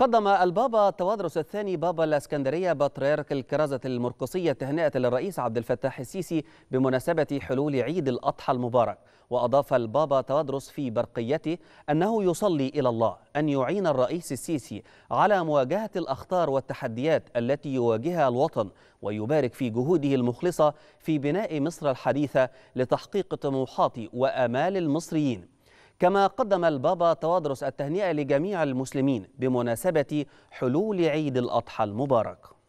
قدم البابا توادرس الثاني بابا الاسكندرية بطريرك الكرازة المرقصية تهنئة للرئيس عبد الفتاح السيسي بمناسبة حلول عيد الأضحى المبارك. وأضاف البابا توادرس في برقيته أنه يصلي إلى الله أن يعين الرئيس السيسي على مواجهة الأخطار والتحديات التي يواجهها الوطن ويبارك في جهوده المخلصة في بناء مصر الحديثة لتحقيق طموحات وآمال المصريين. كما قدم البابا توادرس التهنئة لجميع المسلمين بمناسبة حلول عيد الأضحى المبارك.